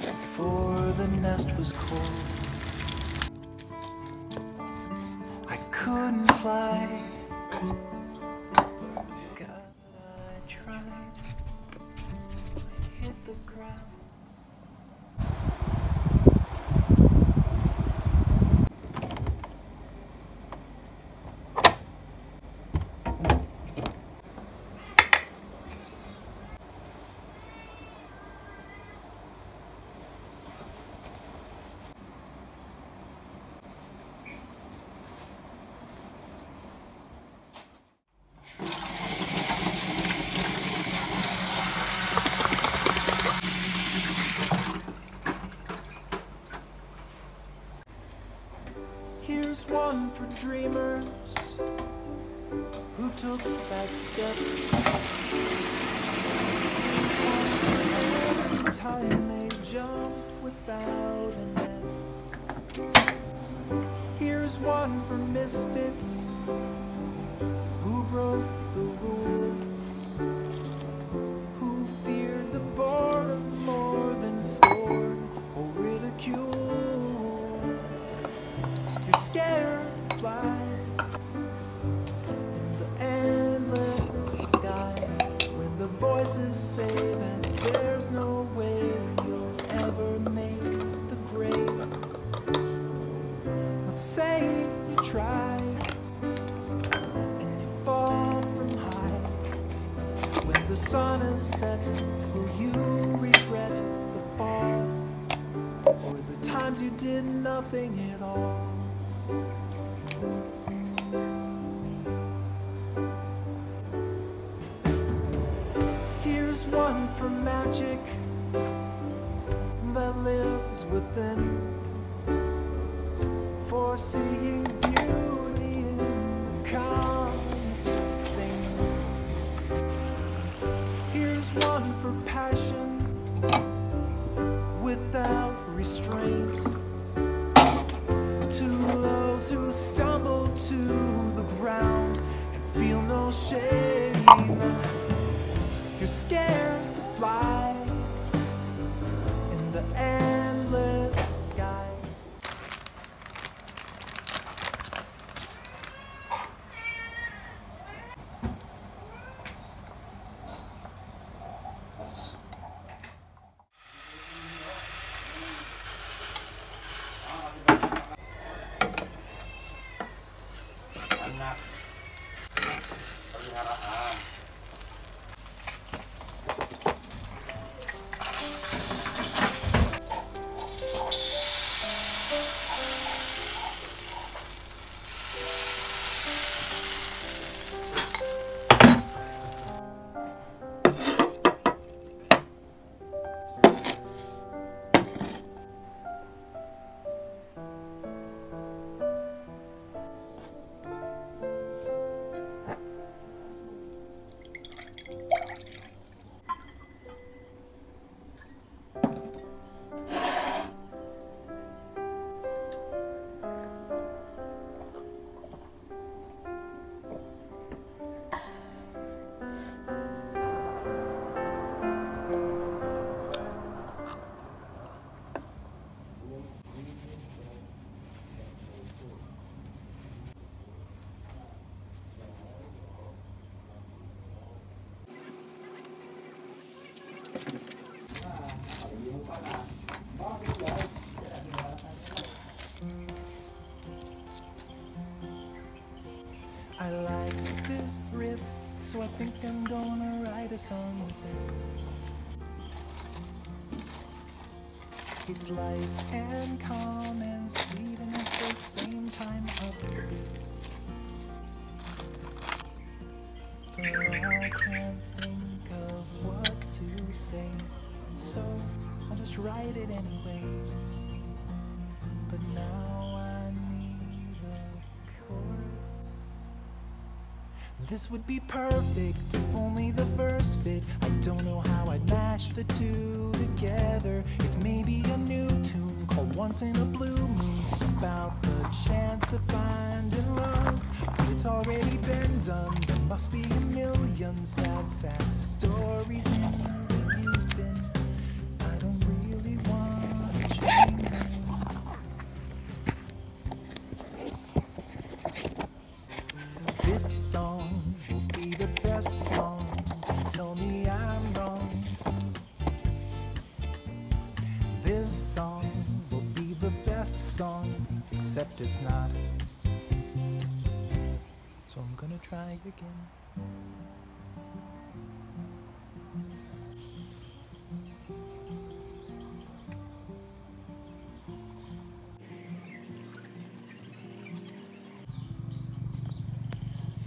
before the nest was cold. I couldn't fly. Took that step. Time they jumped without. Here's one for misfits who broke the rules, who feared the boredom more than scorn or ridicule. Voices say that there's no way you'll ever make the grade. Let's say you try and you fall from high. When the sun is set, will you regret the fall or the times you did nothing at all? For magic that lives within, foreseeing beauty in the commonest things. Here's one for passion without restraint. To those who stumble to the ground and feel no shame. Peliharaan so I think I'm gonna write a song with it. It's light and calm and sweet and at the same time upbeat. But I can't think of what to say, so I'll just write it anyway. This would be perfect if only the verse fit. I don't know how I'd mash the two together. It's maybe a new tune called Once in a Blue Moon about the chance of finding love. But it's already been done. There must be a million sad sack stories in the used bin. This song will be the best song, except it's not. So I'm gonna try again.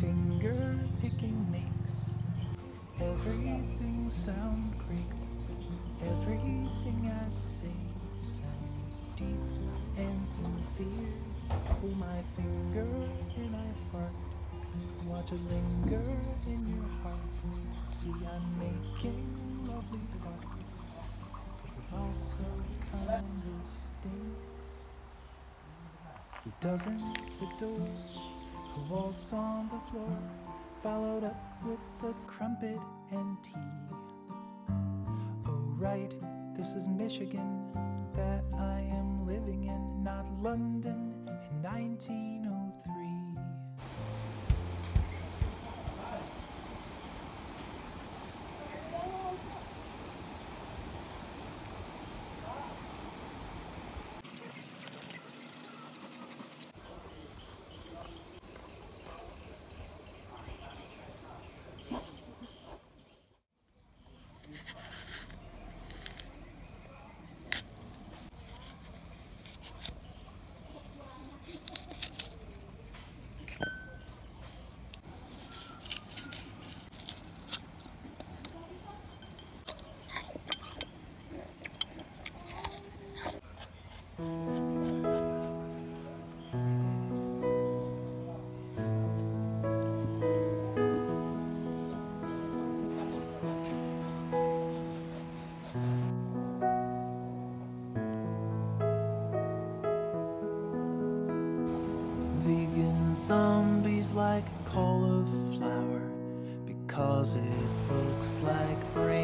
Finger picking makes everything sound great. Everything sincere. Pull my finger and I fart. Watch it linger in your heart. See, I'm making lovely art. It also kinda stinks. Who doesn't adore? Who waltz on the floor? Followed up with the crumpet and tea. Oh, right, this is Michigan that I living in, not London in 1903. Like cauliflower because it looks like brains.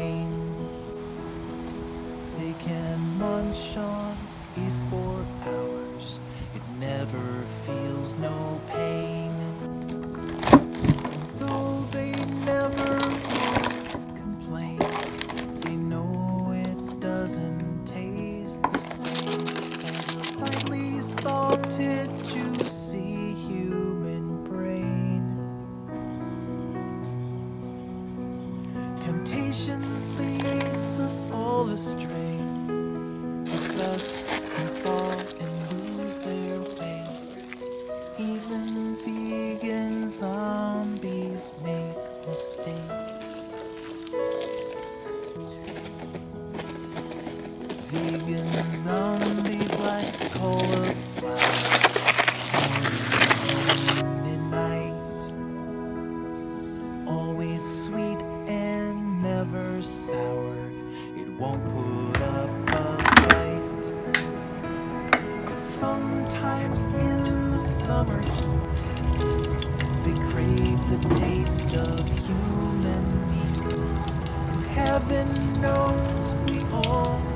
Even vegan zombies make mistakes. Vegan zombies like cauliflower. Midnight, always sweet and never sour. It won't put up a fight. But sometimes in summer they crave the taste of human meat. Heaven knows we all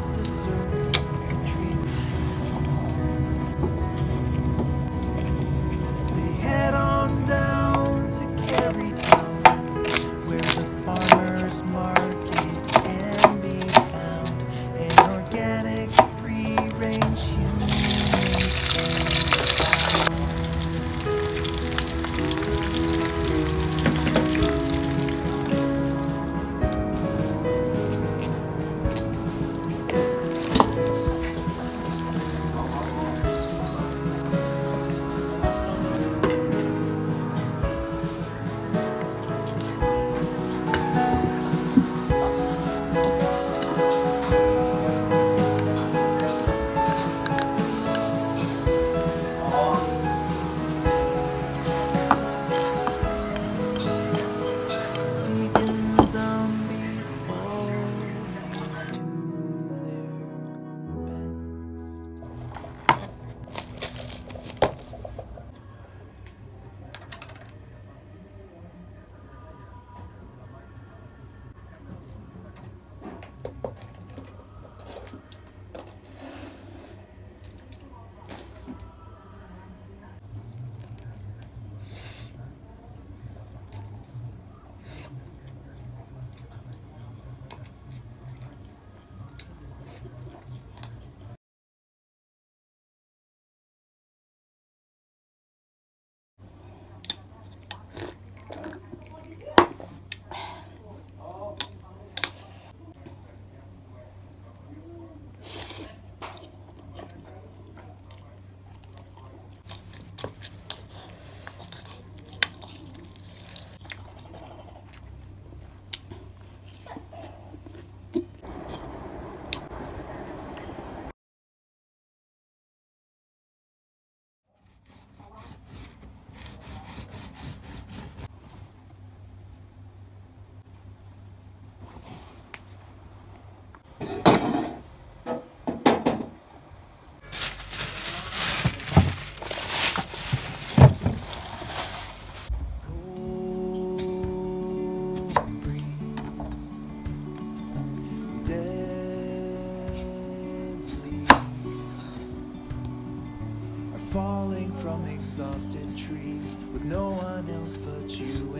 exhausted trees with no one else but you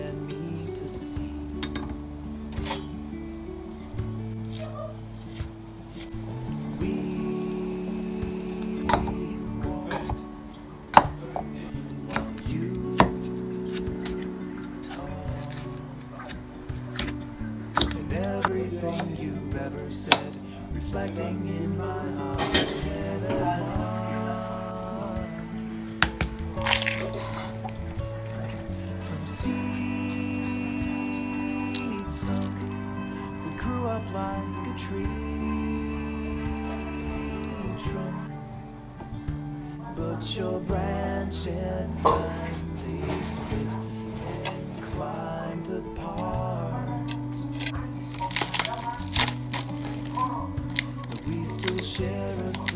seed sunk, we grew up like a tree trunk. But your branch and mine, split and climbed apart. But we still share a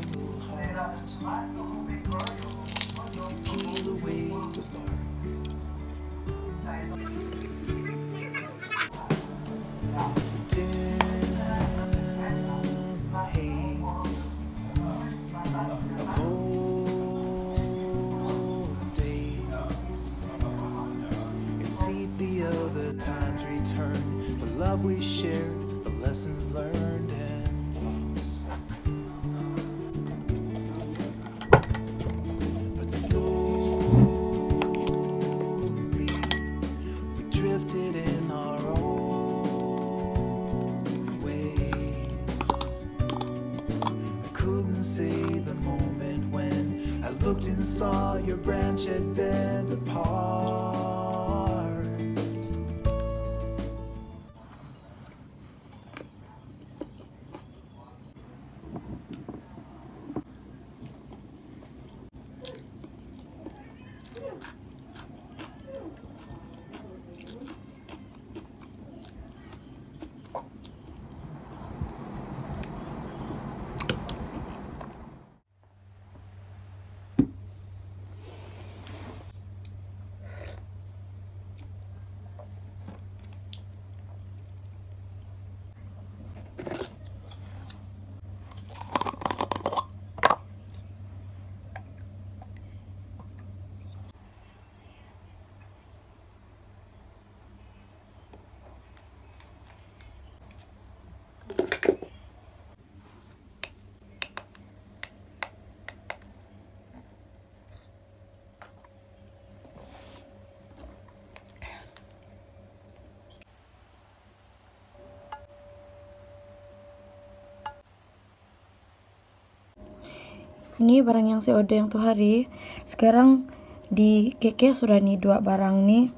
Ini barang yang saya order yang tu hari. Sekarang di keke sudah nih dua barang nih.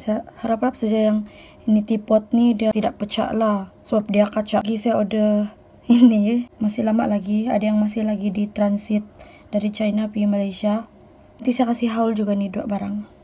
Saya harap-harap saja yang ini tipot nih dia tidak pecah lah. Sebab dia kaca. Lagi saya order ini masih lama lagi. Ada yang masih lagi di transit dari China pergi Malaysia. Nanti saya kasih haul juga nih dua barang.